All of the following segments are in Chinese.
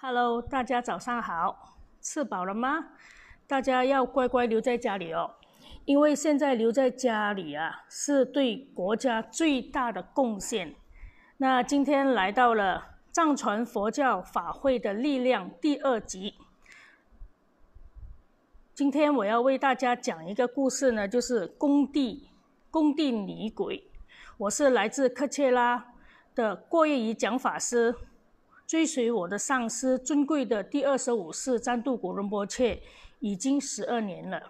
Hello，大家早上好，吃饱了吗？大家要乖乖留在家里哦，因为现在留在家里啊，是对国家最大的贡献。那今天来到了藏传佛教法会的力量第二集。今天我要为大家讲一个故事呢，就是工地工地女鬼。我是来自克切拉的过夜仪讲法师。追随我的上师尊贵的第二十五世占度古仁波切已经十二年了。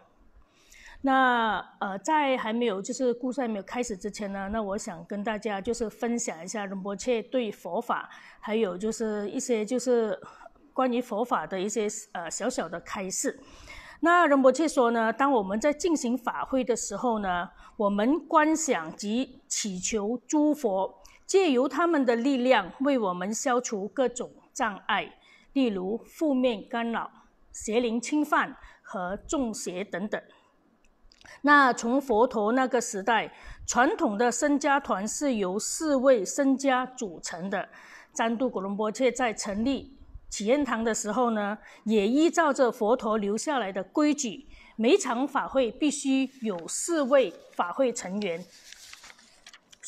那呃，在还没有就是故事还没有开始之前呢，那我想跟大家就是分享一下仁波切对佛法，还有就是一些就是关于佛法的一些呃小小的开示。那仁波切说呢，当我们在进行法会的时候呢，我们观想及祈求诸佛。借由他们的力量，为我们消除各种障碍，例如负面干扰、邪灵侵犯和中邪等等。那从佛陀那个时代，传统的僧伽团是由四位僧伽组成的。占度古隆波切在成立祈愿堂的时候呢，也依照着佛陀留下来的规矩，每场法会必须有四位法会成员。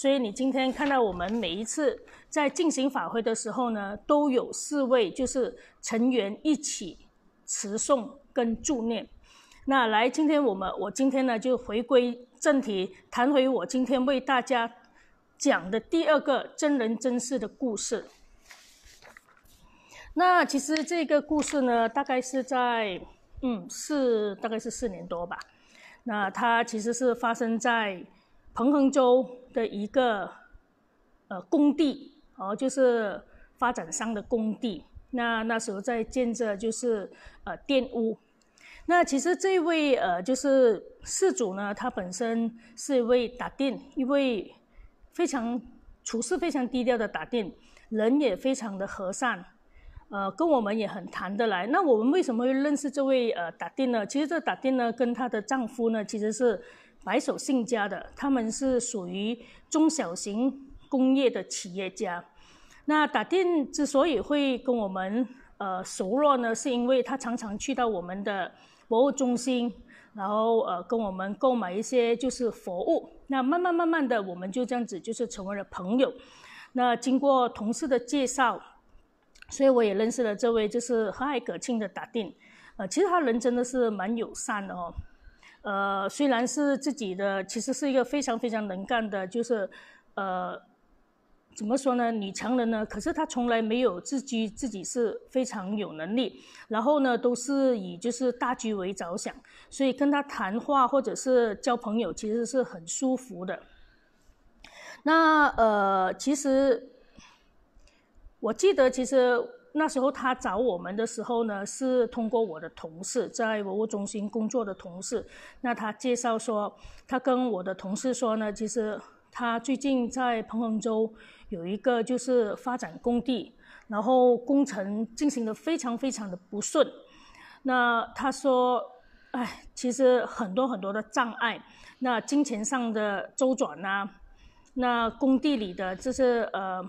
所以你今天看到我们每一次在进行法会的时候呢，都有四位就是成员一起持诵跟助念。那来，今天我们我今天呢就回归正题，谈回我今天为大家讲的第二个真人真事的故事。那其实这个故事呢，大概是在嗯四大概是四年多吧。那它其实是发生在。彭亨州的一个呃工地哦，就是发展商的工地。那那时候在建着就是呃电屋。那其实这位呃就是事主呢，他本身是一位打店，一位非常处事非常低调的打店，人也非常的和善，呃，跟我们也很谈得来。那我们为什么会认识这位呃打店呢？其实这打店呢，跟她的丈夫呢，其实是。白手兴家的，他们是属于中小型工业的企业家。那打电之所以会跟我们呃熟络呢，是因为他常常去到我们的博物中心，然后呃跟我们购买一些就是佛物。那慢慢慢慢的，我们就这样子就是成为了朋友。那经过同事的介绍，所以我也认识了这位就是和蔼可亲的打电。呃，其实他人真的是蛮友善的哦。呃，虽然是自己的，其实是一个非常非常能干的，就是，呃，怎么说呢，女强人呢？可是她从来没有自居，自己是非常有能力，然后呢，都是以就是大局为着想，所以跟她谈话或者是交朋友，其实是很舒服的。那呃，其实我记得，其实。那时候他找我们的时候呢，是通过我的同事在文物中心工作的同事。那他介绍说，他跟我的同事说呢，其实他最近在彭亨州有一个就是发展工地，然后工程进行的非常非常的不顺。那他说，哎，其实很多很多的障碍，那金钱上的周转呐，那工地里的这些呃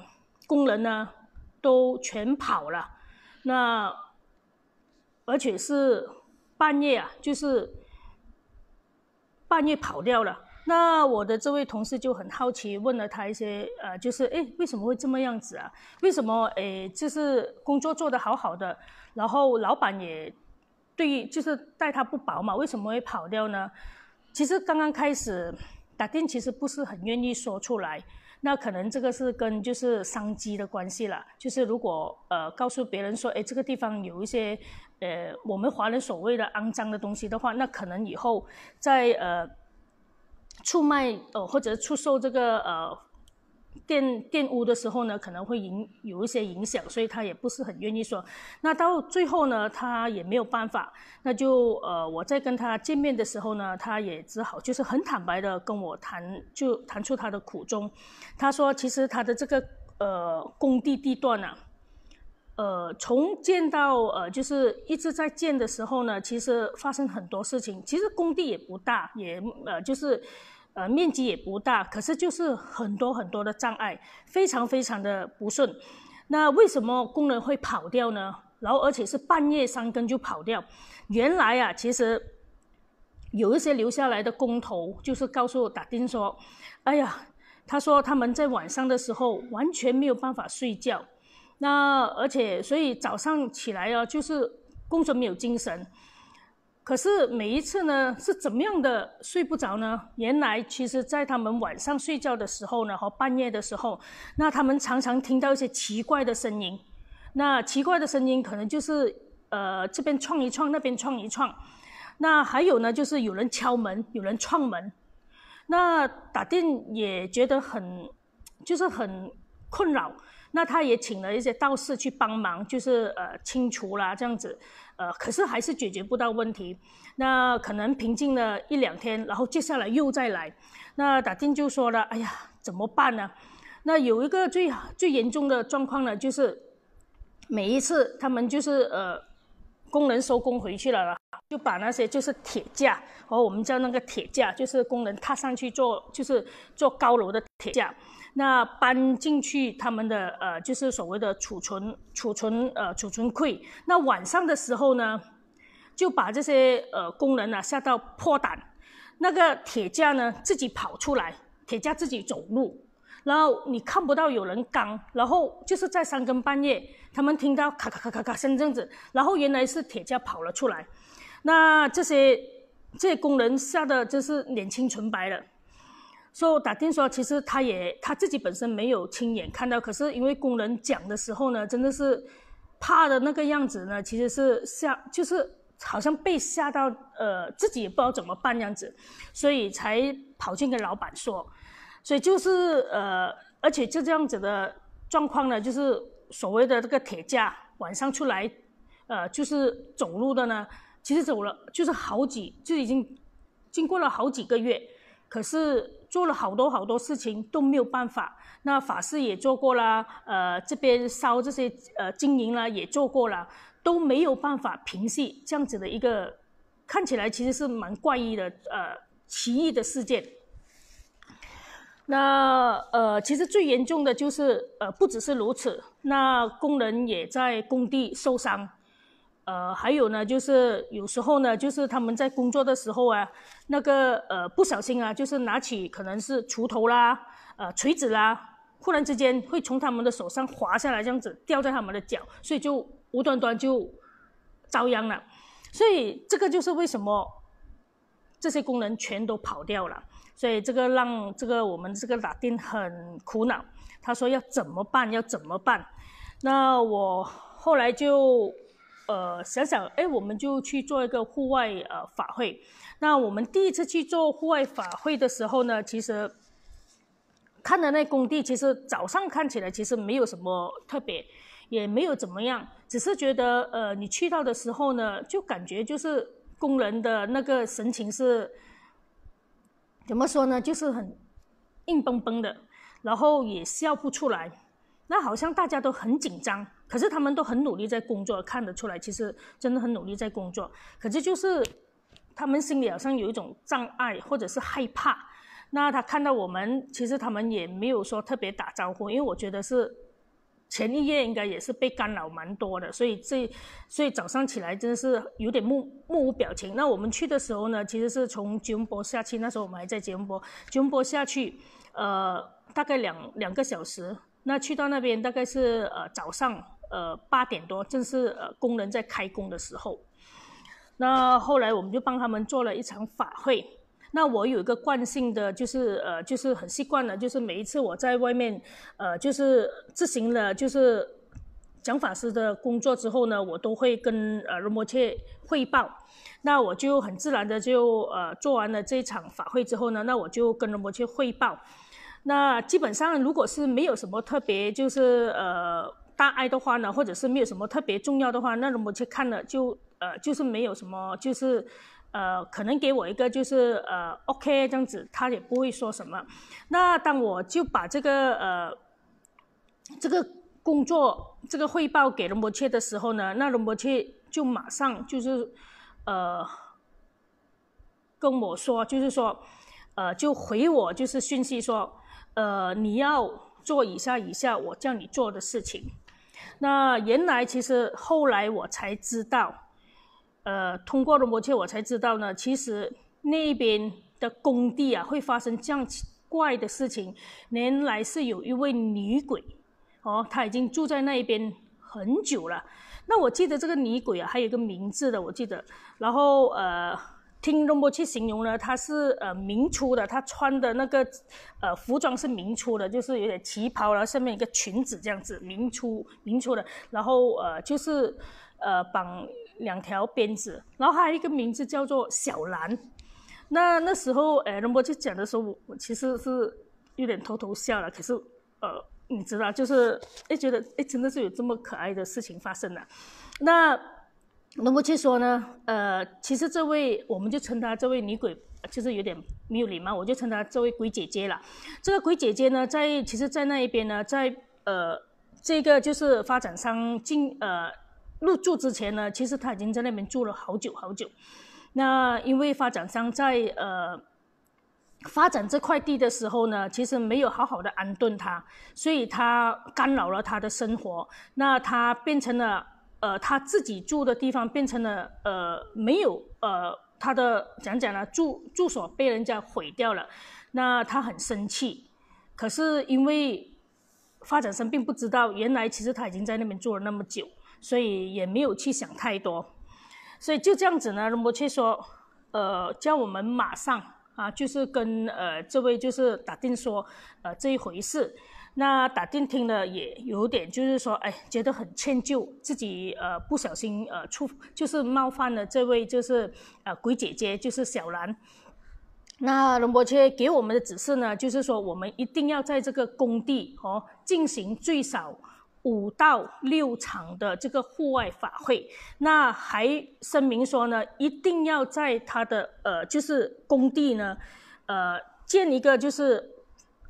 工人呢。都全跑了，那而且是半夜啊，就是半夜跑掉了。那我的这位同事就很好奇，问了他一些，呃，就是哎，为什么会这么样子啊？为什么哎，就是工作做得好好的，然后老板也对，就是待他不薄嘛，为什么会跑掉呢？其实刚刚开始打电，其实不是很愿意说出来。那可能这个是跟就是商机的关系了，就是如果呃告诉别人说，哎，这个地方有一些呃我们华人所谓的肮脏的东西的话，那可能以后在呃出卖呃或者出售这个呃。电电屋的时候呢，可能会影有一些影响，所以他也不是很愿意说。那到最后呢，他也没有办法，那就呃，我在跟他见面的时候呢，他也只好就是很坦白的跟我谈，就谈出他的苦衷。他说，其实他的这个呃工地地段啊，呃，从建到呃就是一直在建的时候呢，其实发生很多事情。其实工地也不大，也呃就是。呃，面积也不大，可是就是很多很多的障碍，非常非常的不顺。那为什么工人会跑掉呢？然后而且是半夜三更就跑掉。原来啊，其实有一些留下来的工头就是告诉打丁说：“哎呀，他说他们在晚上的时候完全没有办法睡觉，那而且所以早上起来啊，就是工作没有精神。”可是每一次呢，是怎么样的睡不着呢？原来其实，在他们晚上睡觉的时候呢，和半夜的时候，那他们常常听到一些奇怪的声音。那奇怪的声音可能就是呃这边撞一撞，那边撞一撞。那还有呢，就是有人敲门，有人撞门。那打电也觉得很，就是很困扰。那他也请了一些道士去帮忙，就是呃清除啦这样子。呃，可是还是解决不到问题。那可能平静了一两天，然后接下来又再来。那打定就说了：“哎呀，怎么办呢？”那有一个最最严重的状况呢，就是每一次他们就是呃工人收工回去了了，就把那些就是铁架，和我们叫那个铁架，就是工人踏上去做就是做高楼的铁架。那搬进去他们的呃，就是所谓的储存储存呃储存柜。那晚上的时候呢，就把这些呃工人呢吓到破胆，那个铁架呢自己跑出来，铁架自己走路，然后你看不到有人刚，然后就是在三更半夜，他们听到咔咔咔咔咔声这样子，然后原来是铁架跑了出来，那这些这些工人吓得就是脸青唇白了。说打听说，其实他也他自己本身没有亲眼看到，可是因为工人讲的时候呢，真的是怕的那个样子呢，其实是吓，就是好像被吓到，呃，自己也不知道怎么办样子，所以才跑进跟老板说，所以就是呃，而且就这样子的状况呢，就是所谓的这个铁架晚上出来，呃，就是走路的呢，其实走了就是好几，就已经经过了好几个月，可是。做了好多好多事情都没有办法，那法事也做过了，呃，这边烧这些呃金银啦也做过了，都没有办法平息这样子的一个看起来其实是蛮怪异的呃奇异的事件。那呃其实最严重的就是呃不只是如此，那工人也在工地受伤。呃，还有呢，就是有时候呢，就是他们在工作的时候啊，那个呃不小心啊，就是拿起可能是锄头啦、呃锤子啦，忽然之间会从他们的手上滑下来，这样子掉在他们的脚，所以就无端端就遭殃了。所以这个就是为什么这些工人全都跑掉了。所以这个让这个我们这个打丁很苦恼，他说要怎么办？要怎么办？那我后来就。呃，想想，哎，我们就去做一个户外呃法会。那我们第一次去做户外法会的时候呢，其实看的那工地，其实早上看起来其实没有什么特别，也没有怎么样，只是觉得呃，你去到的时候呢，就感觉就是工人的那个神情是怎么说呢，就是很硬绷绷的，然后也笑不出来。那好像大家都很紧张，可是他们都很努力在工作，看得出来，其实真的很努力在工作。可是就是他们心里好像有一种障碍，或者是害怕。那他看到我们，其实他们也没有说特别打招呼，因为我觉得是前一夜应该也是被干扰蛮多的，所以这所以早上起来真的是有点目目无表情。那我们去的时候呢，其实是从吉隆坡下去，那时候我们还在吉隆坡，吉隆坡下去，呃，大概两两个小时。那去到那边大概是呃早上呃八点多，正是呃工人在开工的时候。那后来我们就帮他们做了一场法会。那我有一个惯性的，就是呃就是很习惯了，就是每一次我在外面呃就是执行了就是讲法师的工作之后呢，我都会跟呃罗摩切汇报。那我就很自然的就呃做完了这一场法会之后呢，那我就跟罗摩切汇报。那基本上，如果是没有什么特别，就是呃大碍的话呢，或者是没有什么特别重要的话，那我们去看了就呃就是没有什么，就是呃可能给我一个就是呃 OK 这样子，他也不会说什么。那当我就把这个呃这个工作这个汇报给了摩切的时候呢，那罗摩切就马上就是呃跟我说，就是说呃就回我就是讯息说。呃，你要做以下以下我叫你做的事情。那原来其实后来我才知道，呃，通过了摩切我才知道呢，其实那边的工地啊会发生这样怪的事情，原来是有一位女鬼，哦，她已经住在那边很久了。那我记得这个女鬼啊，还有一个名字的，我记得。然后呃，听龙波去形容呢，她是呃明初的，她穿的那个呃服装是明初的，就是有点旗袍，然后下面一个裙子这样子，明初明初的。然后呃就是呃绑两条鞭子，然后还有一个名字叫做小兰。那那时候呃龙波去讲的时候，我其实是有点偷偷笑了，可是呃。你知道，就是哎，觉得哎，真的是有这么可爱的事情发生了。那那么去说呢？呃，其实这位，我们就称她这位女鬼，就是有点没有礼貌，我就称她这位鬼姐姐了。这个鬼姐姐呢，在其实，在那一边呢，在呃，这个就是发展商进呃入住之前呢，其实她已经在那边住了好久好久。那因为发展商在呃。发展这块地的时候呢，其实没有好好的安顿它，所以它干扰了他的生活。那他变成了，呃，他自己住的地方变成了，呃，没有，呃，他的讲讲呢，住住所被人家毁掉了。那他很生气，可是因为发展商并不知道，原来其实他已经在那边住了那么久，所以也没有去想太多。所以就这样子呢，荣波切说，呃，叫我们马上。啊，就是跟呃这位就是打定说，呃这一回事，那打定听了也有点就是说，哎，觉得很歉疚，自己呃不小心呃触就是冒犯了这位就是呃鬼姐姐，就是小兰。那龙伯切给我们的指示呢，就是说我们一定要在这个工地哦进行最少。五到六场的这个户外法会，那还声明说呢，一定要在他的呃，就是工地呢，呃，建一个就是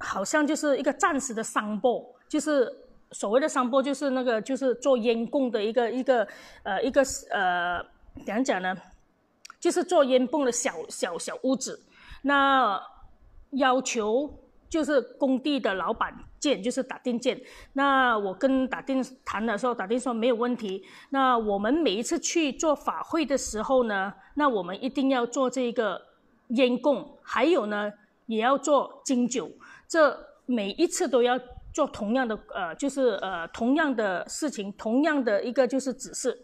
好像就是一个暂时的商埠，就是所谓的商埠，就是那个就是做烟供的一个一个呃一个呃怎样讲呢？就是做烟供的小小小屋子，那要求。就是工地的老板建，就是打定建。那我跟打定谈的时候，打定说没有问题。那我们每一次去做法会的时候呢，那我们一定要做这个烟供，还有呢也要做金酒，这每一次都要做同样的呃，就是呃同样的事情，同样的一个就是指示。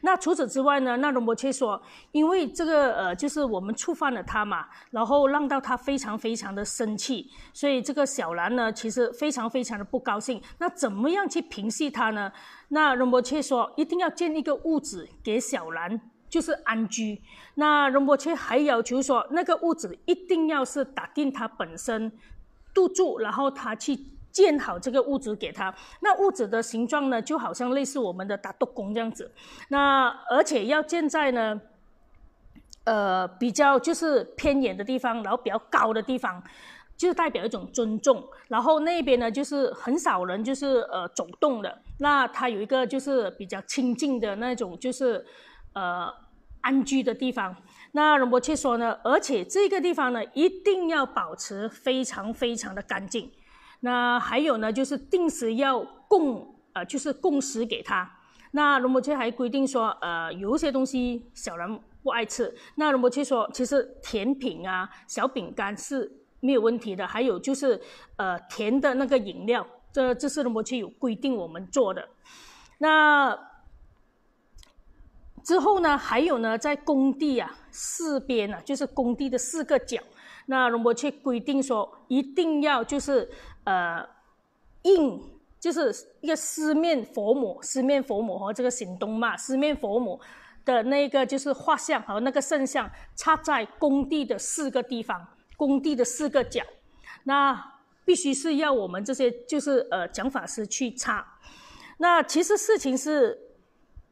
那除此之外呢？那龙伯切说，因为这个呃，就是我们触犯了他嘛，然后让到他非常非常的生气，所以这个小兰呢，其实非常非常的不高兴。那怎么样去平息他呢？那龙伯切说，一定要建一个屋子给小兰，就是安居。那龙伯切还要求说，那个屋子一定要是打定他本身入住，然后他去。建好这个屋子给他，那屋子的形状呢，就好像类似我们的打斗宫这样子。那而且要建在呢，呃，比较就是偏远的地方，然后比较高的地方，就代表一种尊重。然后那边呢，就是很少人就是呃走动的。那它有一个就是比较清静的那种，就是呃安居的地方。那荣波切说呢，而且这个地方呢，一定要保持非常非常的干净。那还有呢，就是定时要供，呃，就是供食给他。那龙伯切还规定说，呃，有一些东西小人不爱吃。那龙伯切说，其实甜品啊、小饼干是没有问题的。还有就是，呃，甜的那个饮料，这这是龙伯切有规定我们做的。那之后呢，还有呢，在工地啊四边啊，就是工地的四个角，那龙伯却规定说，一定要就是。呃，印就是一个四面佛母，四面佛母和这个行动嘛，四面佛母的那个就是画像和那个圣像插在工地的四个地方，工地的四个角，那必须是要我们这些就是呃讲法师去插。那其实事情是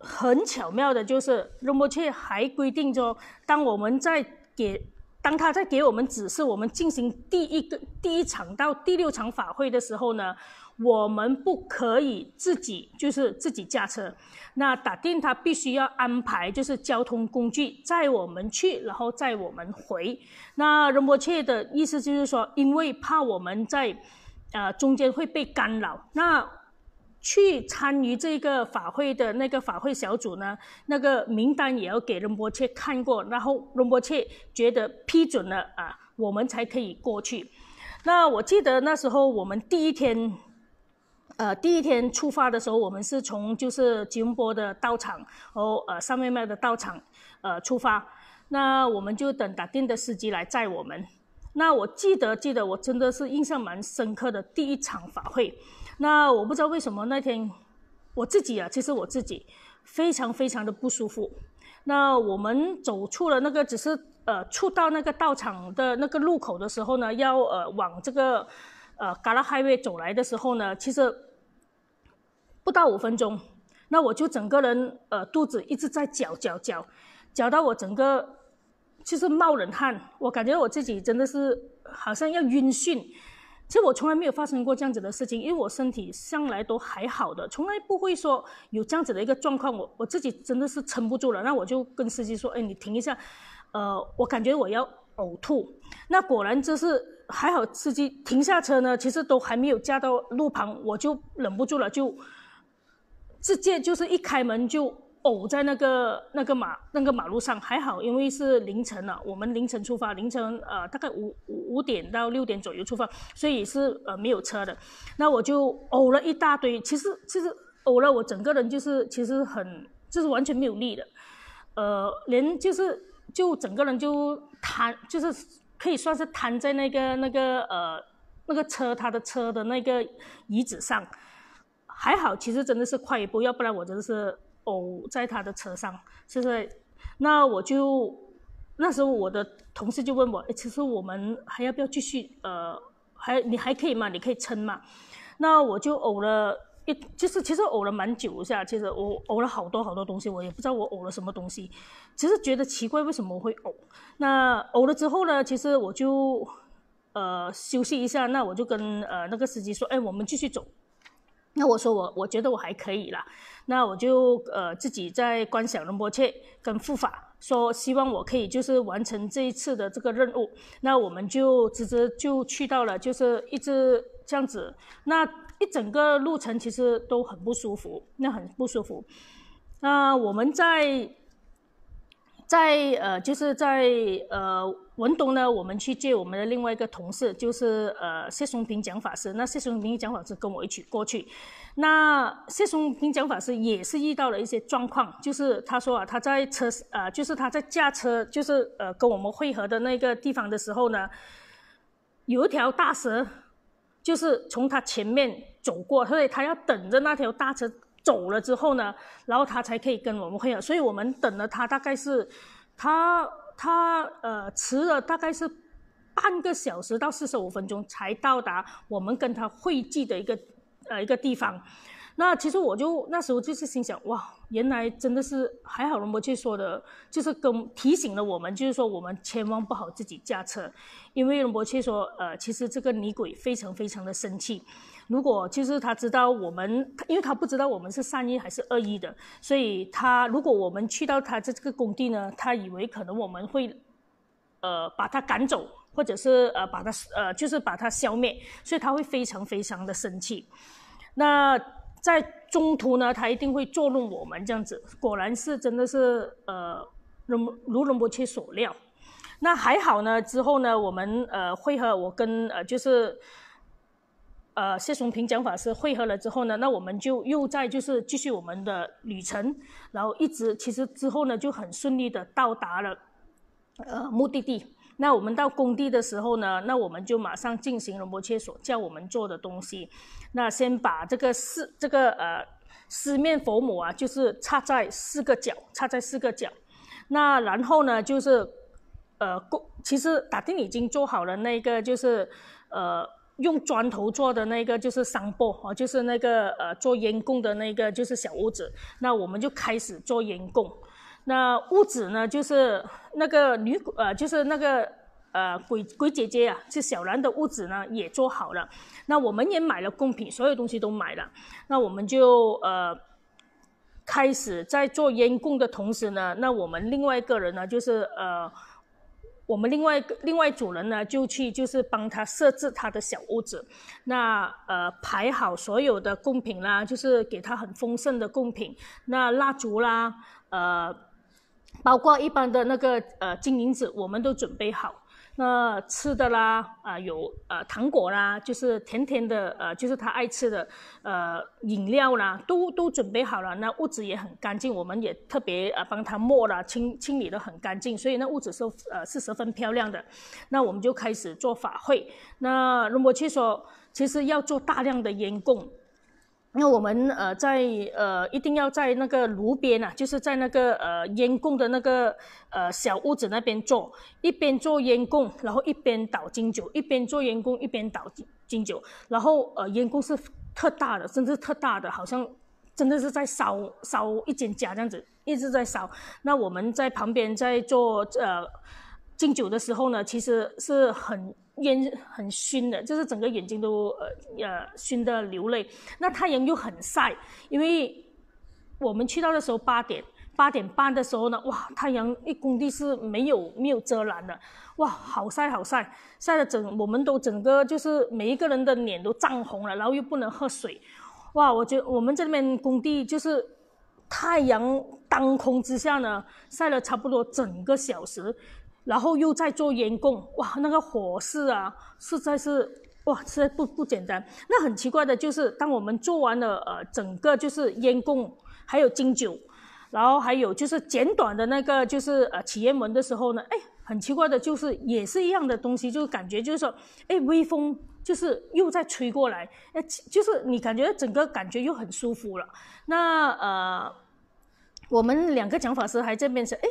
很巧妙的，就是罗摩切还规定说，当我们在给。当他在给我们指示我们进行第一个第一场到第六场法会的时候呢，我们不可以自己就是自己驾车，那打定他必须要安排就是交通工具载我们去，然后载我们回。那仁波切的意思就是说，因为怕我们在呃中间会被干扰，那去参与这个法会的那个法会小组呢，那个名单也要给仁波切看过，然后仁波切觉得批准了啊，我们才可以过去。那我记得那时候我们第一天，呃，第一天出发的时候，我们是从就是吉隆坡的道场和呃上面卖的道场呃出发，那我们就等打电的司机来载我们。那我记得记得我真的是印象蛮深刻的第一场法会。那我不知道为什么那天我自己啊，其实我自己非常非常的不舒服。那我们走出了那个只是呃出到那个道场的那个路口的时候呢，要呃往这个呃嘎拉海威走来的时候呢，其实不到五分钟，那我就整个人呃肚子一直在绞绞绞，绞到我整个就是冒冷汗，我感觉我自己真的是好像要晕眩。其实我从来没有发生过这样子的事情，因为我身体向来都还好的，从来不会说有这样子的一个状况。我我自己真的是撑不住了，那我就跟司机说：“哎，你停一下，呃，我感觉我要呕吐。”那果然就是还好，司机停下车呢，其实都还没有驾到路旁，我就忍不住了，就直接就是一开门就。呕在那个那个马那个马路上还好，因为是凌晨了，我们凌晨出发，凌晨呃大概五五五点到六点左右出发，所以是呃没有车的。那我就呕了一大堆，其实其实呕了，我整个人就是其实很就是完全没有力的，呃，连就是就整个人就瘫，就是可以算是瘫在那个那个呃那个车他的车的那个椅子上，还好，其实真的是快一步，要不然我真的是。呕在他的车上，是不是？那我就那时候我的同事就问我，其实我们还要不要继续？呃，还你还可以吗？你可以撑吗？那我就呕了一，就是其实呕了蛮久一下，其实我呕了好多好多东西，我也不知道我呕了什么东西，只是觉得奇怪，为什么会呕？那呕了之后呢？其实我就呃休息一下，那我就跟呃那个司机说，哎，我们继续走。那我说我我觉得我还可以啦，那我就呃自己在观想仁波切跟护法说，希望我可以就是完成这一次的这个任务。那我们就直接就去到了，就是一直这样子，那一整个路程其实都很不舒服，那很不舒服。那我们在。在呃，就是在呃文东呢，我们去接我们的另外一个同事，就是呃谢松平讲法师。那谢松平讲法师跟我一起过去。那谢松平讲法师也是遇到了一些状况，就是他说啊，他在车呃，就是他在驾车，就是呃跟我们汇合的那个地方的时候呢，有一条大蛇，就是从他前面走过，所以他要等着那条大车。走了之后呢，然后他才可以跟我们会合，所以我们等了他大概是，他他呃迟了大概是半个小时到四十五分钟才到达我们跟他会聚的一个呃一个地方。那其实我就那时候就是心想，哇，原来真的是还好，龙伯去说的，就是跟提醒了我们，就是说我们千万不好自己驾车，因为龙伯去说，呃，其实这个女鬼非常非常的生气。如果其实他知道我们，因为他不知道我们是善意还是恶意的，所以他如果我们去到他这这个工地呢，他以为可能我们会，呃，把他赶走，或者是呃把他呃就是把他消灭，所以他会非常非常的生气。那在中途呢，他一定会捉弄我们这样子。果然是真的是呃如如人不切所料。那还好呢，之后呢，我们呃会和我跟呃就是。呃，谢松平讲法师汇合了之后呢，那我们就又在就是继续我们的旅程，然后一直其实之后呢就很顺利的到达了呃目的地。那我们到工地的时候呢，那我们就马上进行了摩切所叫我们做的东西。那先把这个四这个呃四面佛母啊，就是插在四个角，插在四个角。那然后呢，就是呃工其实打定已经做好了那个就是呃。用砖头做的那个就是商铺哦，就是那个呃做烟供的那个就是小屋子。那我们就开始做烟供。那屋子呢，就是那个女呃，就是那个呃鬼鬼姐姐啊，是小兰的屋子呢，也做好了。那我们也买了贡品，所有东西都买了。那我们就呃开始在做烟供的同时呢，那我们另外一个人呢，就是呃我们另外另外主人呢，就去就是帮他设置他的小屋子，那呃排好所有的贡品啦，就是给他很丰盛的贡品，那蜡烛啦，呃，包括一般的那个呃金银子，我们都准备好。那吃的啦，啊有呃糖果啦，就是甜甜的，呃就是他爱吃的，呃饮料啦，都都准备好了。那屋子也很干净，我们也特别呃帮他抹了清清理的很干净，所以那屋子是呃是十分漂亮的。那我们就开始做法会。那如果去说，其实要做大量的烟供。那我们呃在呃一定要在那个炉边啊，就是在那个呃烟供的那个呃小屋子那边做，一边做烟供，然后一边倒金酒，一边做烟供一边倒金金酒，然后呃烟供是特大的，甚至特大的，好像真的是在烧烧一间家这样子，一直在烧。那我们在旁边在做呃敬酒的时候呢，其实是很。烟很熏的，就是整个眼睛都呃呃熏得流泪。那太阳又很晒，因为我们去到的时候八点八点半的时候呢，哇，太阳一工地是没有没有遮拦的，哇，好晒好晒，晒的整我们都整个就是每一个人的脸都涨红了，然后又不能喝水，哇，我觉得我们这边工地就是太阳当空之下呢，晒了差不多整个小时。然后又在做烟供，哇，那个火势啊，实在是哇，实在不不简单。那很奇怪的就是，当我们做完了呃整个就是烟供，还有敬酒，然后还有就是简短的那个就是呃祈愿文的时候呢，哎，很奇怪的就是也是一样的东西，就感觉就是说，哎，微风就是又在吹过来，哎，就是你感觉整个感觉又很舒服了。那呃，我们两个讲法师还在边是哎。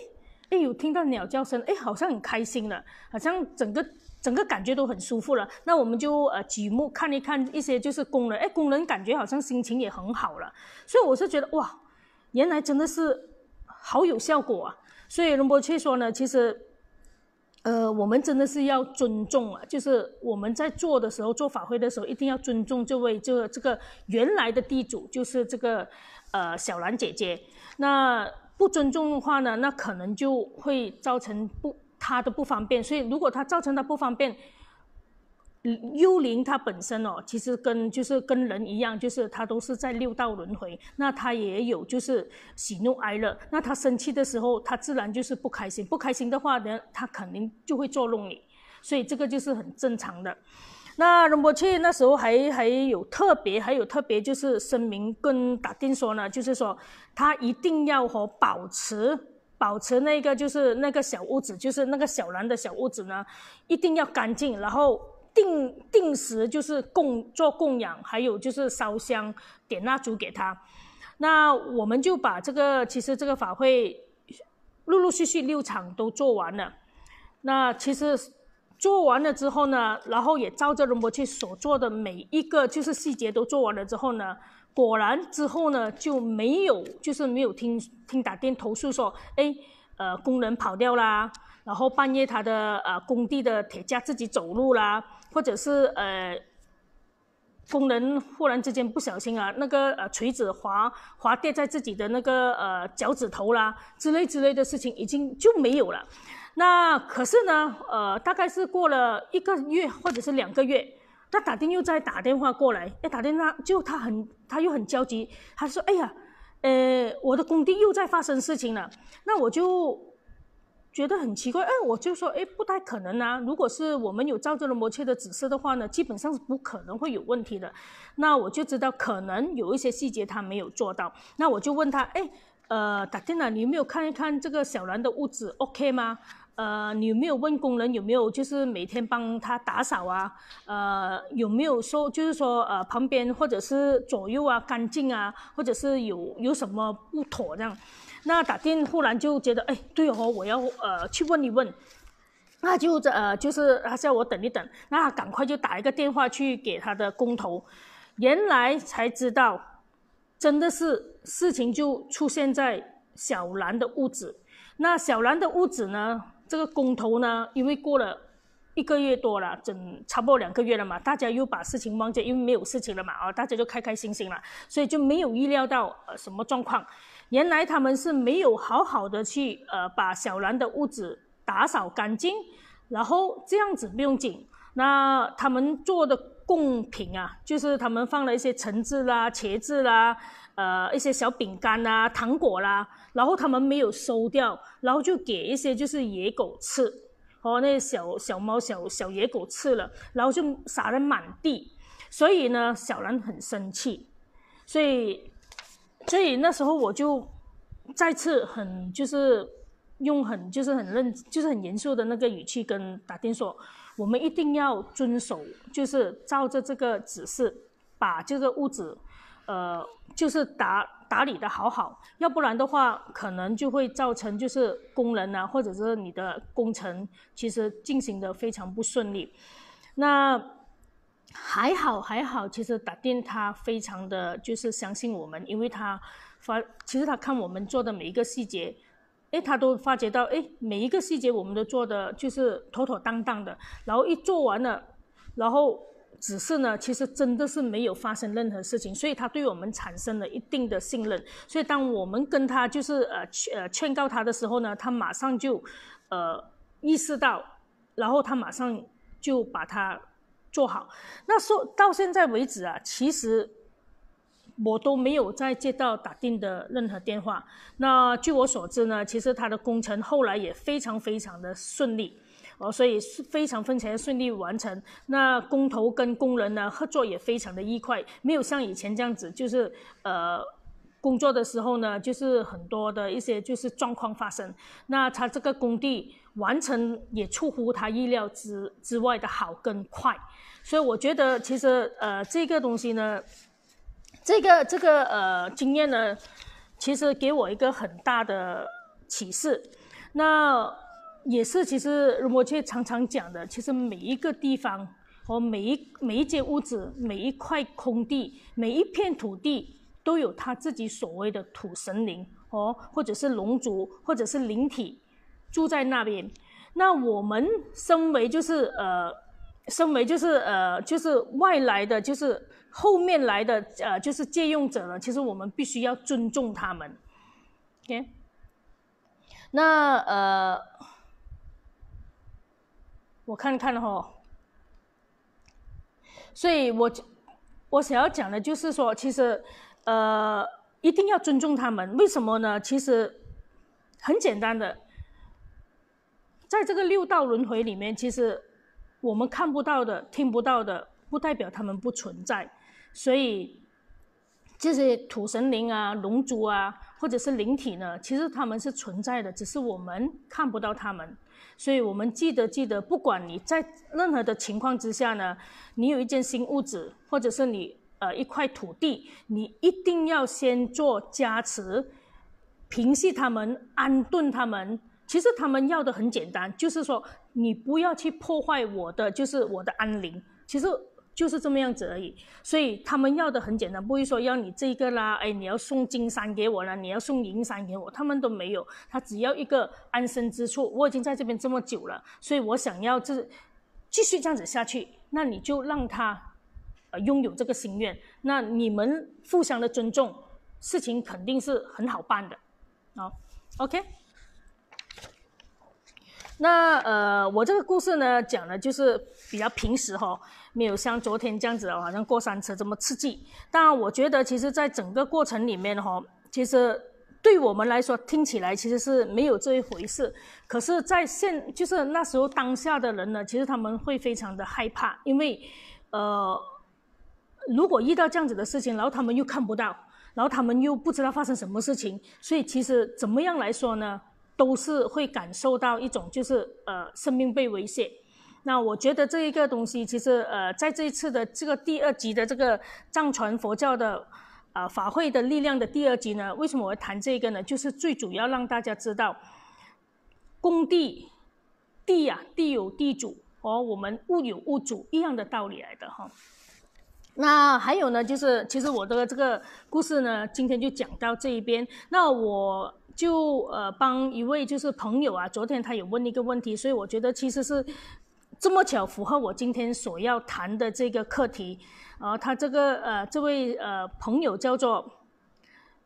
哎，有听到鸟叫声，哎，好像很开心了，好像整个整个感觉都很舒服了。那我们就呃举目看一看一些就是工人，哎，工人感觉好像心情也很好了。所以我是觉得哇，原来真的是好有效果啊。所以龙波却说呢，其实呃，我们真的是要尊重啊，就是我们在做的时候做法会的时候，一定要尊重这位这个这个原来的地主，就是这个呃小兰姐姐。那。不尊重的话呢，那可能就会造成不他的不方便。所以如果他造成他不方便，幽灵它本身哦，其实跟就是跟人一样，就是他都是在六道轮回。那他也有就是喜怒哀乐。那他生气的时候，他自然就是不开心。不开心的话呢，他肯定就会捉弄你。所以这个就是很正常的。那荣波切那时候还还有特别，还有特别就是声明跟打定说呢，就是说他一定要和保持保持那个就是那个小屋子，就是那个小兰的小屋子呢，一定要干净，然后定定时就是供做供养，还有就是烧香点蜡烛给他。那我们就把这个其实这个法会陆陆续续六场都做完了。那其实。做完了之后呢，然后也照着龙波去所做的每一个就是细节都做完了之后呢，果然之后呢就没有就是没有听听打电投诉说，哎，呃工人跑掉啦，然后半夜他的呃工地的铁架自己走路啦，或者是呃工人忽然之间不小心啊那个呃锤子滑滑跌在自己的那个呃脚趾头啦之类之类的事情已经就没有了。那可是呢，呃，大概是过了一个月或者是两个月，他打电又再打电话过来，哎，打电话就他很他又很焦急，他说：“哎呀，呃，我的工地又在发生事情了。”那我就觉得很奇怪，哎，我就说：“哎，不太可能啊！如果是我们有照着了摩切的指示的话呢，基本上是不可能会有问题的。”那我就知道可能有一些细节他没有做到。那我就问他：“哎，呃，打电话你有没有看一看这个小兰的屋子，OK 吗？”呃，你有没有问工人有没有就是每天帮他打扫啊？呃，有没有说就是说呃旁边或者是左右啊干净啊，或者是有有什么不妥这样？那打电忽然就觉得哎对哦，我要呃去问一问，那就呃就是他叫我等一等，那赶快就打一个电话去给他的工头，原来才知道，真的是事情就出现在小兰的屋子，那小兰的屋子呢？这个工头呢，因为过了一个月多了，整差不多两个月了嘛，大家又把事情忘记，因为没有事情了嘛，啊，大家就开开心心了，所以就没有预料到呃什么状况。原来他们是没有好好的去呃把小兰的屋子。打扫干净，然后这样子不用紧。那他们做的贡品啊，就是他们放了一些橙子啦、茄子啦，呃，一些小饼干啦、糖果啦，然后他们没有收掉，然后就给一些就是野狗吃，哦，那些小小猫、小小野狗吃了，然后就撒了满地，所以呢，小兰很生气，所以，所以那时候我就再次很就是用很就是很认就是很严肃的那个语气跟打电说。我们一定要遵守，就是照着这个指示，把这个屋子，呃，就是打打理的好好，要不然的话，可能就会造成就是工人啊，或者是你的工程，其实进行的非常不顺利。那还好还好，其实打电他非常的就是相信我们，因为他发，其实他看我们做的每一个细节。哎，他都发觉到，哎，每一个细节我们都做的就是妥妥当当的，然后一做完了，然后只是呢，其实真的是没有发生任何事情，所以他对我们产生了一定的信任。所以当我们跟他就是呃劝呃劝告他的时候呢，他马上就呃意识到，然后他马上就把它做好。那说到现在为止啊，其实。我都没有再接到打定的任何电话。那据我所知呢，其实他的工程后来也非常非常的顺利，哦，所以是非常分钱顺利完成。那工头跟工人呢合作也非常的愉快，没有像以前这样子，就是呃工作的时候呢，就是很多的一些就是状况发生。那他这个工地完成也出乎他意料之之外的好跟快，所以我觉得其实呃这个东西呢。这个这个呃经验呢，其实给我一个很大的启示。那也是其实我却常常讲的，其实每一个地方和每一每一间屋子、每一块空地、每一片土地，都有他自己所谓的土神灵哦，或者是龙族，或者是灵体住在那边。那我们身为就是呃，身为就是呃，就是外来的就是。后面来的呃，就是借用者呢，其实我们必须要尊重他们，OK？那呃，我看看哈，所以我我想要讲的就是说，其实呃，一定要尊重他们。为什么呢？其实很简单的，在这个六道轮回里面，其实我们看不到的、听不到的，不代表他们不存在。所以这些土神灵啊、龙族啊，或者是灵体呢，其实他们是存在的，只是我们看不到他们。所以我们记得记得，不管你在任何的情况之下呢，你有一件新物质，或者是你呃一块土地，你一定要先做加持，平息他们，安顿他们。其实他们要的很简单，就是说你不要去破坏我的，就是我的安宁。其实。就是这么样子而已，所以他们要的很简单，不会说要你这个啦，哎，你要送金山给我了，你要送银山给我，他们都没有，他只要一个安身之处。我已经在这边这么久了，所以我想要这继续这样子下去，那你就让他呃拥有这个心愿，那你们互相的尊重，事情肯定是很好办的，好，OK。那呃，我这个故事呢，讲的就是比较平时哈，没有像昨天这样子，好像过山车这么刺激。但，我觉得其实在整个过程里面哈，其实对我们来说听起来其实是没有这一回事。可是，在现就是那时候当下的人呢，其实他们会非常的害怕，因为呃，如果遇到这样子的事情，然后他们又看不到，然后他们又不知道发生什么事情，所以其实怎么样来说呢？都是会感受到一种就是呃生命被威胁，那我觉得这一个东西其实呃在这一次的这个第二集的这个藏传佛教的呃法会的力量的第二集呢，为什么我会谈这个呢？就是最主要让大家知道，工地地呀地有地主和我们物有物主一样的道理来的哈。那还有呢，就是其实我的这个故事呢，今天就讲到这一边。那我。就呃帮一位就是朋友啊，昨天他有问一个问题，所以我觉得其实是这么巧符合我今天所要谈的这个课题。啊，他这个呃这位呃朋友叫做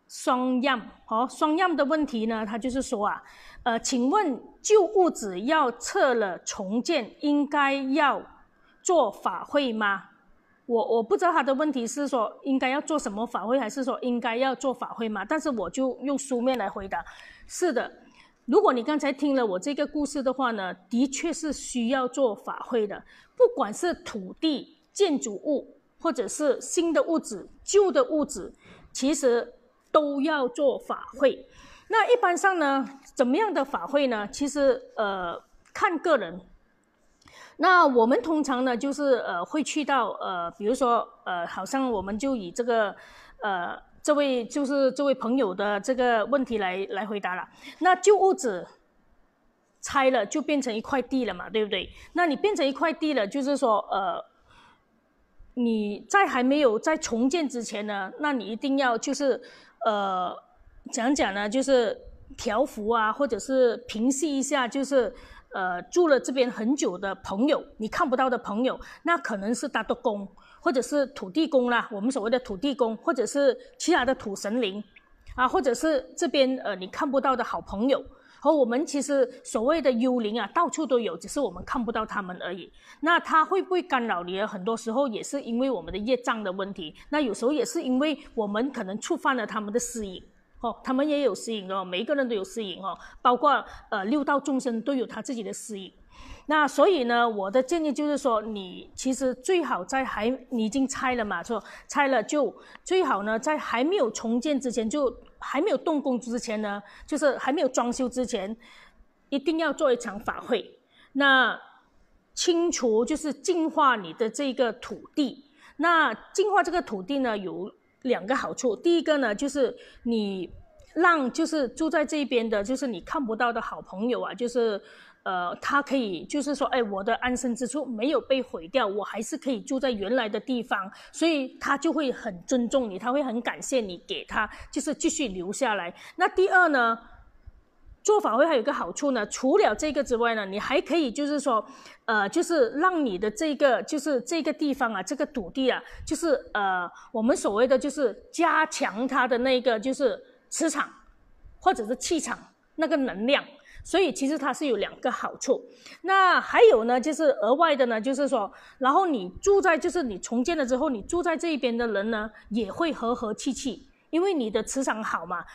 双样哦，双样的问题呢，他就是说啊，呃，请问旧屋子要撤了重建，应该要做法会吗？我我不知道他的问题是说应该要做什么法会，还是说应该要做法会吗？但是我就用书面来回答，是的。如果你刚才听了我这个故事的话呢，的确是需要做法会的，不管是土地、建筑物，或者是新的物质、旧的物质，其实都要做法会。那一般上呢，怎么样的法会呢？其实呃，看个人。那我们通常呢，就是呃会去到呃，比如说呃，好像我们就以这个呃这位就是这位朋友的这个问题来来回答了。那旧屋子拆了就变成一块地了嘛，对不对？那你变成一块地了，就是说呃你在还没有在重建之前呢，那你一定要就是呃讲讲呢，就是调服啊，或者是平息一下，就是。呃，住了这边很久的朋友，你看不到的朋友，那可能是他的工，或者是土地公啦，我们所谓的土地公，或者是其他的土神灵，啊，或者是这边呃你看不到的好朋友，和我们其实所谓的幽灵啊，到处都有，只是我们看不到他们而已。那他会不会干扰你？很多时候也是因为我们的业障的问题，那有时候也是因为我们可能触犯了他们的私隐。哦，他们也有私隐哦，每一个人都有私隐哦，包括呃六道众生都有他自己的私隐。那所以呢，我的建议就是说，你其实最好在还你已经拆了嘛，说拆了就最好呢，在还没有重建之前，就还没有动工之前呢，就是还没有装修之前，一定要做一场法会。那清除就是净化你的这个土地。那净化这个土地呢，有。两个好处，第一个呢，就是你让就是住在这边的，就是你看不到的好朋友啊，就是呃，他可以就是说，哎，我的安身之处没有被毁掉，我还是可以住在原来的地方，所以他就会很尊重你，他会很感谢你给他，就是继续留下来。那第二呢？做法会还有一个好处呢，除了这个之外呢，你还可以就是说，呃，就是让你的这个就是这个地方啊，这个土地啊，就是呃，我们所谓的就是加强它的那个就是磁场，或者是气场那个能量，所以其实它是有两个好处。那还有呢，就是额外的呢，就是说，然后你住在就是你重建了之后，你住在这一边的人呢，也会和和气气，因为你的磁场好嘛。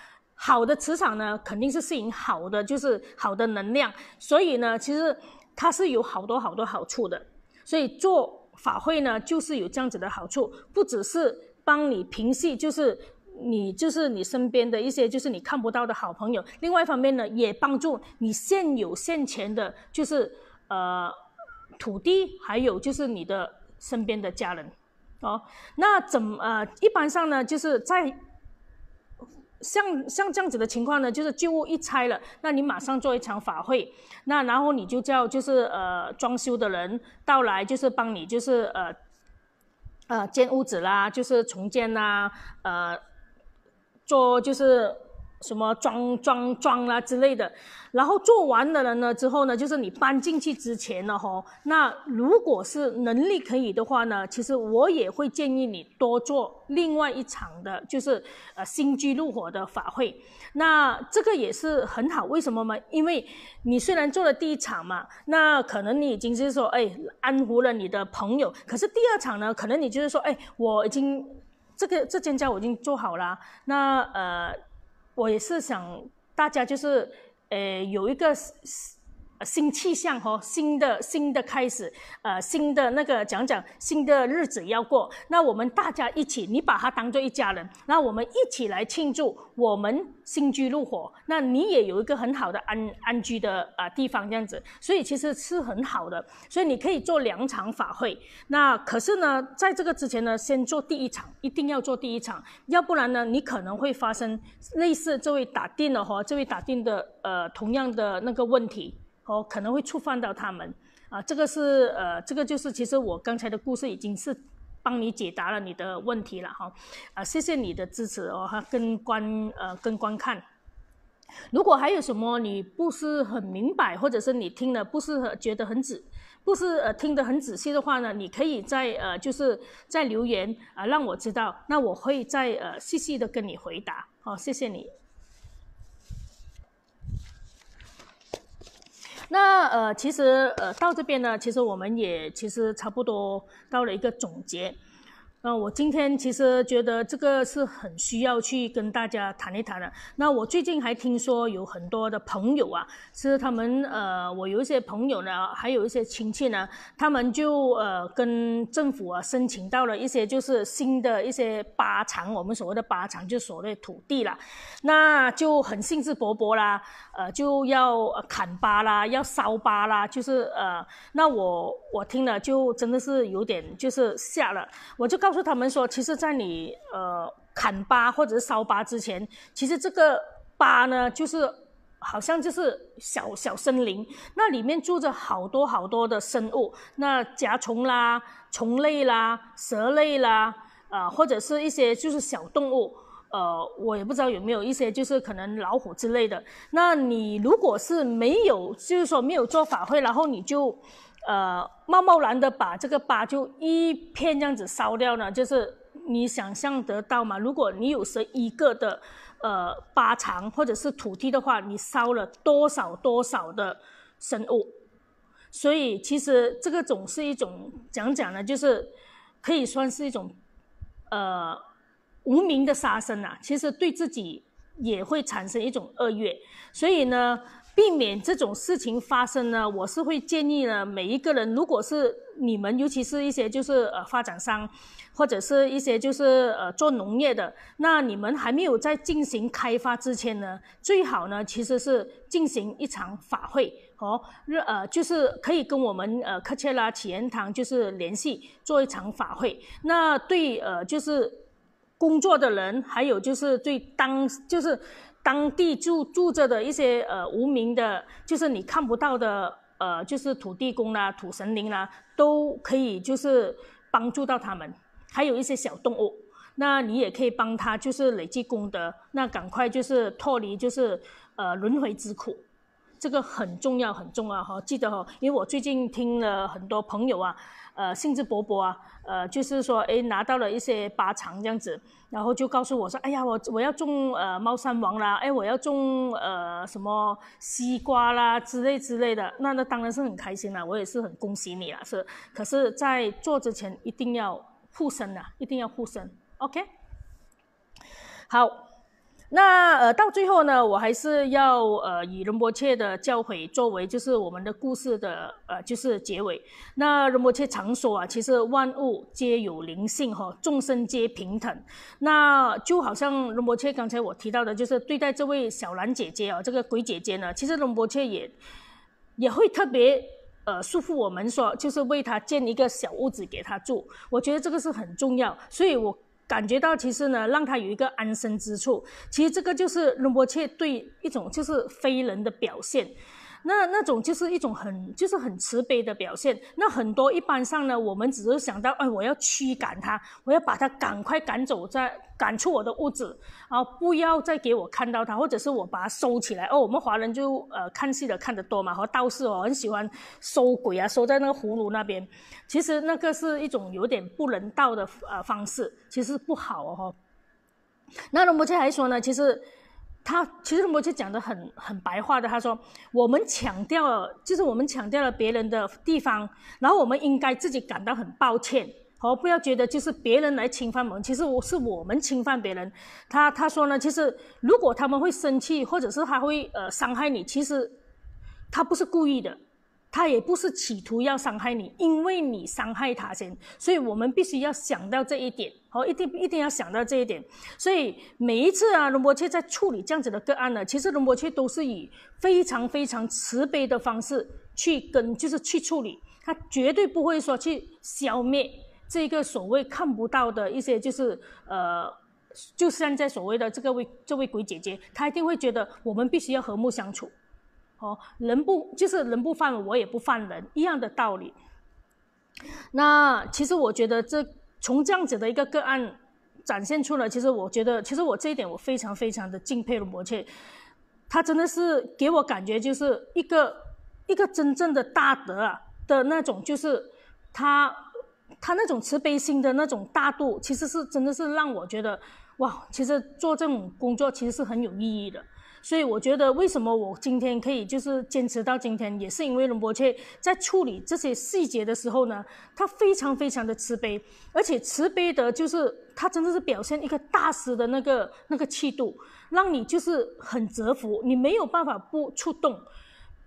好的磁场呢，肯定是吸引好的，就是好的能量。所以呢，其实它是有好多好多好处的。所以做法会呢，就是有这样子的好处，不只是帮你平息，就是你就是你身边的一些就是你看不到的好朋友。另外一方面呢，也帮助你现有现前的，就是呃土地，还有就是你的身边的家人。哦，那怎么呃，一般上呢，就是在。像像这样子的情况呢，就是旧屋一拆了，那你马上做一场法会，那然后你就叫就是呃装修的人到来，就是帮你就是呃呃建屋子啦，就是重建啦，呃做就是。什么装装装啦之类的，然后做完了呢之后呢，就是你搬进去之前呢，吼，那如果是能力可以的话呢，其实我也会建议你多做另外一场的，就是呃新居入伙的法会。那这个也是很好，为什么吗？因为你虽然做了第一场嘛，那可能你已经是说，哎，安抚了你的朋友，可是第二场呢，可能你就是说，哎，我已经这个这间家我已经做好了，那呃。我也是想大家就是，呃，有一个。新气象和新的新的开始，呃，新的那个讲讲新的日子要过，那我们大家一起，你把它当做一家人，那我们一起来庆祝我们新居入伙，那你也有一个很好的安安居的啊地方这样子，所以其实是很好的，所以你可以做两场法会，那可是呢，在这个之前呢，先做第一场，一定要做第一场，要不然呢，你可能会发生类似这位打定的哈，这位打定的呃同样的那个问题。哦，可能会触犯到他们啊，这个是呃，这个就是其实我刚才的故事已经是帮你解答了你的问题了哈，啊，谢谢你的支持哦哈，跟观呃跟观看，如果还有什么你不是很明白，或者是你听了不是觉得很仔，不是呃听得很仔细的话呢，你可以在呃就是在留言啊让我知道，那我会再呃细细的跟你回答。好，谢谢你。那呃，其实呃，到这边呢，其实我们也其实差不多到了一个总结。那我今天其实觉得这个是很需要去跟大家谈一谈的。那我最近还听说有很多的朋友啊，是他们呃，我有一些朋友呢，还有一些亲戚呢，他们就呃跟政府啊申请到了一些就是新的一些八场，我们所谓的八场就所谓土地啦，那就很兴致勃勃啦，呃就要砍八啦，要烧八啦，就是呃，那我我听了就真的是有点就是吓了，我就告。告诉他们说，其实，在你呃砍疤或者是烧疤之前，其实这个疤呢，就是好像就是小小森林，那里面住着好多好多的生物，那甲虫啦、虫类啦、蛇类啦，呃，或者是一些就是小动物，呃，我也不知道有没有一些就是可能老虎之类的。那你如果是没有，就是说没有做法会，然后你就。呃，贸贸然的把这个疤就一片这样子烧掉呢，就是你想象得到吗？如果你有十一个的呃疤长或者是土地的话，你烧了多少多少的生物？所以其实这个总是一种讲讲呢，就是可以算是一种呃无名的杀生啊。其实对自己也会产生一种恶业，所以呢。避免这种事情发生呢，我是会建议呢，每一个人，如果是你们，尤其是一些就是呃发展商，或者是一些就是呃做农业的，那你们还没有在进行开发之前呢，最好呢其实是进行一场法会哦，呃就是可以跟我们呃科切拉启言堂就是联系做一场法会，那对呃就是工作的人，还有就是对当就是。当地住住着的一些呃无名的，就是你看不到的呃，就是土地公啦、土神灵啦，都可以就是帮助到他们。还有一些小动物，那你也可以帮他，就是累积功德，那赶快就是脱离就是呃轮回之苦。这个很重要，很重要哈，记得哈，因为我最近听了很多朋友啊，呃，兴致勃勃啊，呃，就是说，哎，拿到了一些八场这样子，然后就告诉我说，哎呀，我我要种呃猫山王啦，哎，我要种呃什么西瓜啦之类之类的，那那当然是很开心啦，我也是很恭喜你啦，是，可是，在做之前一定要护身呐，一定要护身，OK，好。那呃，到最后呢，我还是要呃以仁波切的教诲作为就是我们的故事的呃就是结尾。那仁波切常说啊，其实万物皆有灵性哈，众生皆平等。那就好像仁波切刚才我提到的，就是对待这位小兰姐姐啊，这个鬼姐姐呢，其实仁波切也也会特别呃束缚我们说，就是为她建一个小屋子给她住。我觉得这个是很重要，所以我。感觉到其实呢，让他有一个安身之处。其实这个就是龙伯切对一种就是非人的表现。那那种就是一种很就是很慈悲的表现。那很多一般上呢，我们只是想到，哎，我要驱赶他，我要把他赶快赶走，在赶出我的屋子，啊，不要再给我看到他，或者是我把他收起来。哦，我们华人就呃看戏的看得多嘛，和道士哦很喜欢收鬼啊，收在那个葫芦那边。其实那个是一种有点不人道的呃方式，其实不好哦。那龙伯切还说呢，其实。他其实摩羯讲的很很白话的，他说我们强调就是我们强调了别人的地方，然后我们应该自己感到很抱歉，好不要觉得就是别人来侵犯我们，其实我是我们侵犯别人。他他说呢，其实如果他们会生气，或者是他会呃伤害你，其实他不是故意的。他也不是企图要伤害你，因为你伤害他先，所以我们必须要想到这一点，好，一定一定要想到这一点。所以每一次啊，龙伯切在处理这样子的个案呢，其实龙伯切都是以非常非常慈悲的方式去跟，就是去处理，他绝对不会说去消灭这个所谓看不到的一些，就是呃，就现在所谓的这个位这位鬼姐姐，她一定会觉得我们必须要和睦相处。哦，人不就是人不犯我我也不犯人一样的道理。那其实我觉得这从这样子的一个个案展现出来，其实我觉得，其实我这一点我非常非常的敬佩罗摩切，他真的是给我感觉就是一个一个真正的大德啊的那种，就是他他那种慈悲心的那种大度，其实是真的是让我觉得，哇，其实做这种工作其实是很有意义的。所以我觉得，为什么我今天可以就是坚持到今天，也是因为仁波切在处理这些细节的时候呢，他非常非常的慈悲，而且慈悲的，就是他真的是表现一个大师的那个那个气度，让你就是很折服，你没有办法不触动。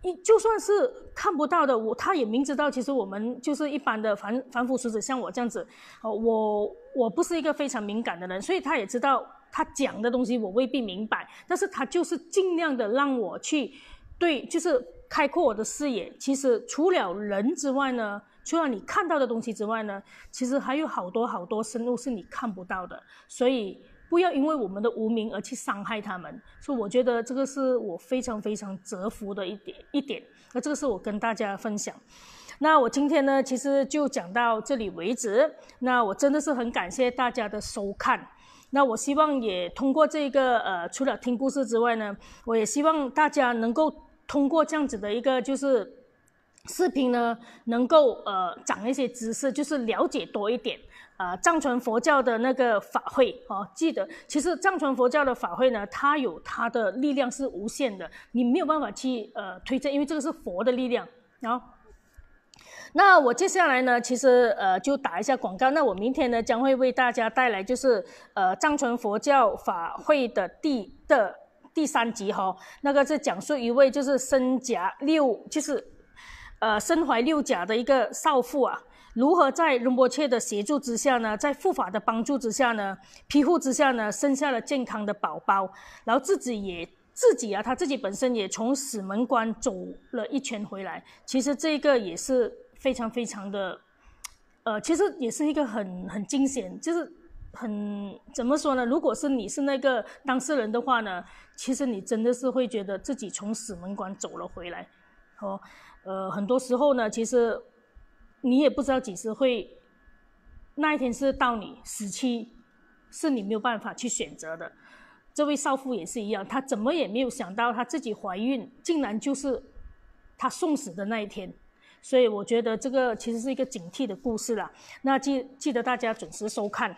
你就算是看不到的，我他也明知道，其实我们就是一般的凡凡夫俗子，像我这样子，哦，我我不是一个非常敏感的人，所以他也知道。他讲的东西我未必明白，但是他就是尽量的让我去对，就是开阔我的视野。其实除了人之外呢，除了你看到的东西之外呢，其实还有好多好多生物是你看不到的。所以不要因为我们的无名而去伤害他们。所以我觉得这个是我非常非常折服的一点一点。那这个是我跟大家分享。那我今天呢，其实就讲到这里为止。那我真的是很感谢大家的收看。那我希望也通过这个呃，除了听故事之外呢，我也希望大家能够通过这样子的一个就是视频呢，能够呃长一些知识，就是了解多一点啊藏传佛教的那个法会哦。记得，其实藏传佛教的法会呢，它有它的力量是无限的，你没有办法去呃推荐，因为这个是佛的力量，然后。那我接下来呢，其实呃就打一下广告。那我明天呢将会为大家带来就是呃藏传佛教法会的第的第三集哈，那个是讲述一位就是身甲六就是呃身怀六甲的一个少妇啊，如何在仁波切的协助之下呢，在护法的帮助之下呢，庇护之下呢，生下了健康的宝宝，然后自己也自己啊，他自己本身也从死门关走了一圈回来。其实这个也是。非常非常的，呃，其实也是一个很很惊险，就是很怎么说呢？如果是你是那个当事人的话呢，其实你真的是会觉得自己从死门关走了回来，哦，呃，很多时候呢，其实你也不知道几时会，那一天是到你死期，是你没有办法去选择的。这位少妇也是一样，她怎么也没有想到，她自己怀孕，竟然就是她送死的那一天。所以我觉得这个其实是一个警惕的故事啦。那记记得大家准时收看。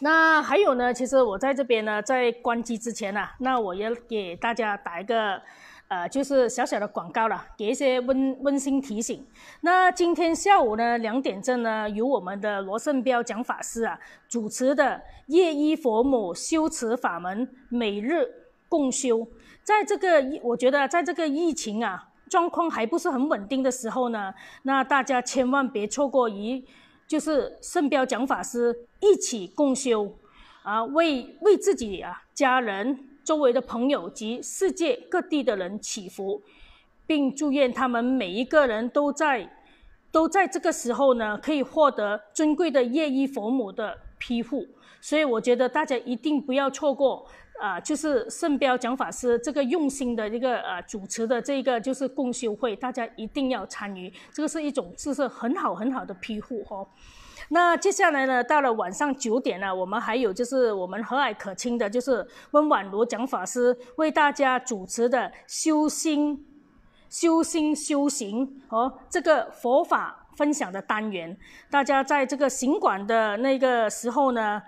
那还有呢，其实我在这边呢，在关机之前呢，那我也给大家打一个，呃，就是小小的广告了，给一些温温馨提醒。那今天下午呢，两点正呢，由我们的罗胜标讲法师啊主持的夜依佛母修持法门每日共修，在这个我觉得在这个疫情啊。状况还不是很稳定的时候呢，那大家千万别错过与就是圣标讲法师一起共修，啊，为为自己啊、家人、周围的朋友及世界各地的人祈福，并祝愿他们每一个人都在都在这个时候呢，可以获得尊贵的夜衣佛母的庇护。所以我觉得大家一定不要错过。啊，就是圣标讲法师这个用心的一个呃主持的这个就是共修会，大家一定要参与，这个是一种就是很好很好的庇护哦。那接下来呢，到了晚上九点呢，我们还有就是我们和蔼可亲的，就是温婉如讲法师为大家主持的修心、修心修行和这个佛法分享的单元，大家在这个行馆的那个时候呢。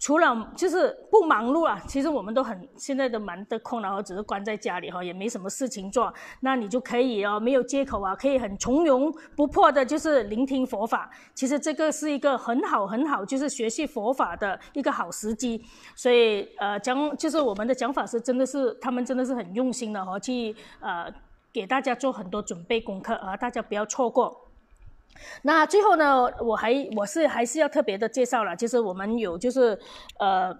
除了就是不忙碌啊，其实我们都很现在都蛮得空，然后只是关在家里哈，也没什么事情做，那你就可以哦，没有借口啊，可以很从容不迫的，就是聆听佛法。其实这个是一个很好很好，就是学习佛法的一个好时机。所以呃，讲就是我们的讲法师真的是他们真的是很用心的哈，去呃给大家做很多准备功课啊，大家不要错过。那最后呢，我还我是还是要特别的介绍了，就是我们有就是呃，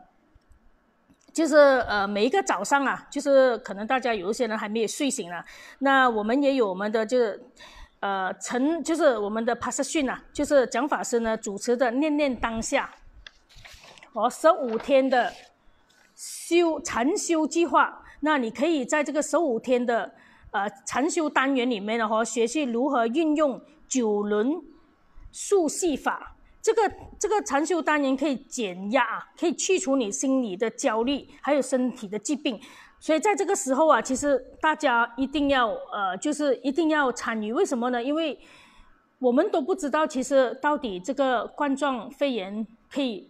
就是呃每一个早上啊，就是可能大家有一些人还没有睡醒啊，那我们也有我们的就是呃晨就是我们的帕斯训啊，就是讲法师呢主持的念念当下，哦十五天的修禅修计划，那你可以在这个十五天的呃禅修单元里面的和，学习如何运用。九轮速系法，这个这个禅修单元可以减压，可以去除你心理的焦虑，还有身体的疾病。所以在这个时候啊，其实大家一定要呃，就是一定要参与。为什么呢？因为我们都不知道，其实到底这个冠状肺炎可以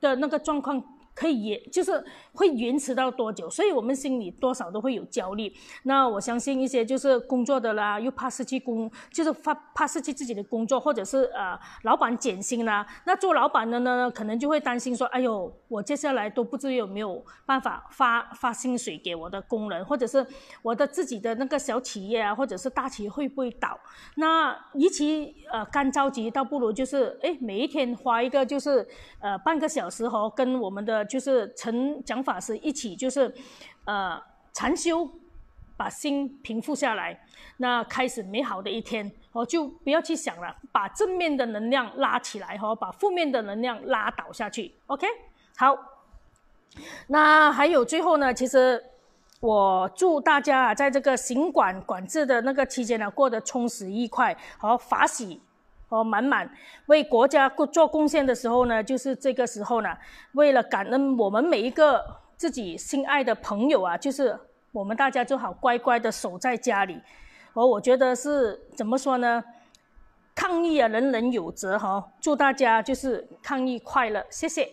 的那个状况。可以延，就是会延迟到多久？所以我们心里多少都会有焦虑。那我相信一些就是工作的啦，又怕失去工，就是怕怕失去自己的工作，或者是呃老板减薪啦。那做老板的呢，可能就会担心说：哎呦，我接下来都不知有没有办法发发薪水给我的工人，或者是我的自己的那个小企业啊，或者是大企业会不会倒？那与其呃干着急，倒不如就是哎每一天花一个就是呃半个小时和跟我们的。就是陈讲法师一起，就是，呃，禅修，把心平复下来，那开始美好的一天，哦，就不要去想了，把正面的能量拉起来，哈，把负面的能量拉倒下去。OK，好。那还有最后呢，其实我祝大家啊，在这个行管管制的那个期间呢，过得充实愉快，和法喜。哦，满满为国家做贡献的时候呢，就是这个时候呢。为了感恩我们每一个自己心爱的朋友啊，就是我们大家就好乖乖的守在家里。哦，我觉得是怎么说呢？抗疫啊，人人有责哈。祝大家就是抗疫快乐，谢谢。